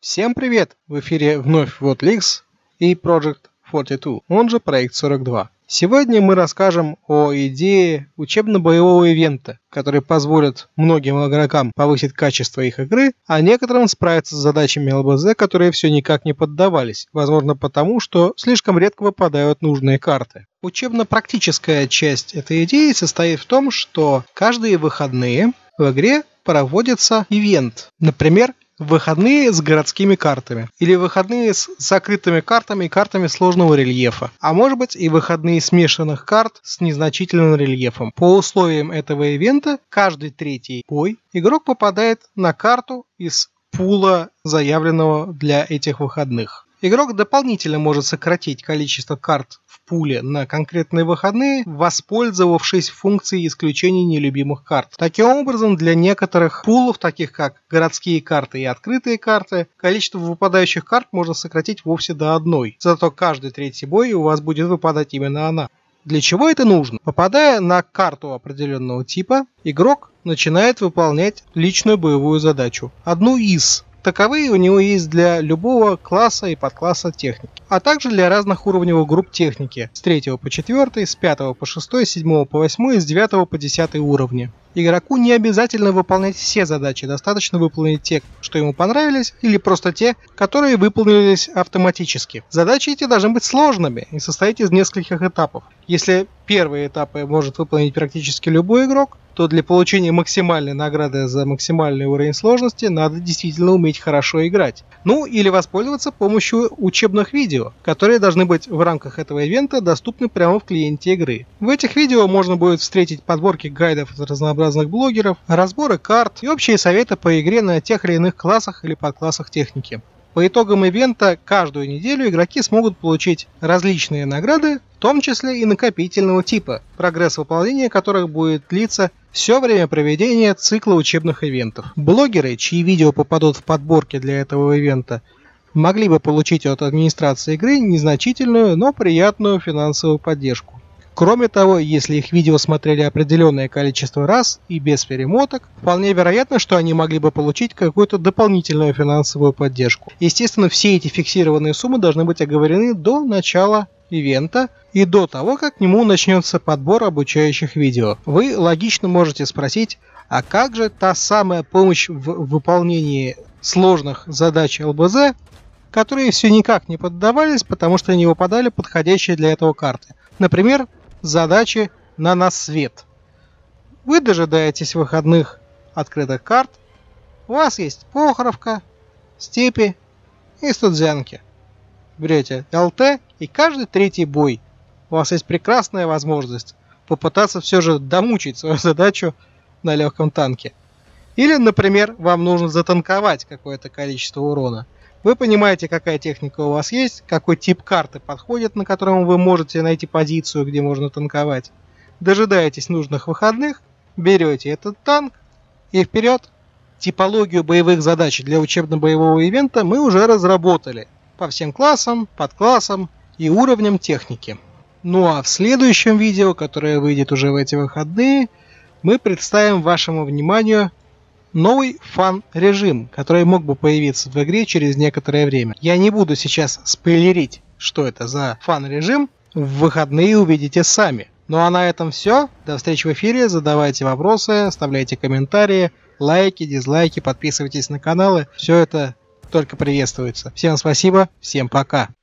Всем привет! В эфире вновь Вот Leaks и Project 42, он же Проект 42. Сегодня мы расскажем о идее учебно-боевого ивента, который позволит многим игрокам повысить качество их игры, а некоторым справиться с задачами ЛБЗ, которые все никак не поддавались, возможно потому, что слишком редко выпадают нужные карты. Учебно-практическая часть этой идеи состоит в том, что каждые выходные в игре проводится ивент. Например, выходные с городскими картами. Или выходные с закрытыми картами и картами сложного рельефа. А может быть и выходные смешанных карт с незначительным рельефом. По условиям этого ивента, каждый третий бой игрок попадает на карту из пула, заявленного для этих выходных. Игрок дополнительно может сократить количество карт в пуле на конкретные выходные, воспользовавшись функцией исключения нелюбимых карт. Таким образом, для некоторых пулов, таких как городские карты и открытые карты, количество выпадающих карт можно сократить вовсе до одной. Зато каждый третий бой у вас будет выпадать именно она. Для чего это нужно? Попадая на карту определенного типа, игрок начинает выполнять личную боевую задачу. Одну из Таковые у него есть для любого класса и подкласса техники, а также для разных уровневых групп техники с 3 по 4, с 5 по 6, с 7 по 8 и с 9 по 10 уровни. Игроку не обязательно выполнять все задачи, достаточно выполнить те, что ему понравились, или просто те, которые выполнились автоматически. Задачи эти должны быть сложными и состоять из нескольких этапов. Если первые этапы может выполнить практически любой игрок, то для получения максимальной награды за максимальный уровень сложности надо действительно уметь хорошо играть. Ну или воспользоваться помощью учебных видео, которые должны быть в рамках этого ивента доступны прямо в клиенте игры. В этих видео можно будет встретить подборки гайдов от разнообразных блогеров, разборы карт и общие советы по игре на тех или иных классах или подклассах техники. По итогам ивента каждую неделю игроки смогут получить различные награды, в том числе и накопительного типа, прогресс выполнения которых будет длиться все время проведения цикла учебных ивентов. Блогеры, чьи видео попадут в подборки для этого ивента, могли бы получить от администрации игры незначительную, но приятную финансовую поддержку. Кроме того, если их видео смотрели определенное количество раз и без перемоток, вполне вероятно, что они могли бы получить какую-то дополнительную финансовую поддержку. Естественно, все эти фиксированные суммы должны быть оговорены до начала ивента и до того, как к нему начнется подбор обучающих видео. Вы логично можете спросить, а как же та самая помощь в выполнении сложных задач ЛБЗ, которые все никак не поддавались, потому что не выпадали подходящие для этого карты. Например, задачи на насвет. Вы дожидаетесь выходных открытых карт. У вас есть Похоровка, Степи и Студзянки. Берете ЛТ и каждый третий бой у вас есть прекрасная возможность попытаться все же домучить свою задачу на легком танке. Или, например, вам нужно затанковать какое-то количество урона – вы понимаете, какая техника у вас есть, какой тип карты подходит, на котором вы можете найти позицию, где можно танковать. Дожидаетесь нужных выходных, берете этот танк и вперед. Типологию боевых задач для учебно-боевого ивента мы уже разработали по всем классам, подклассам и уровням техники. Ну а в следующем видео, которое выйдет уже в эти выходные, мы представим вашему вниманию новый фан-режим, который мог бы появиться в игре через некоторое время. Я не буду сейчас спойлерить, что это за фан-режим, в выходные увидите сами. Ну а на этом все. До встречи в эфире. Задавайте вопросы, оставляйте комментарии, лайки, дизлайки, подписывайтесь на каналы. Все это только приветствуется. Всем спасибо, всем пока.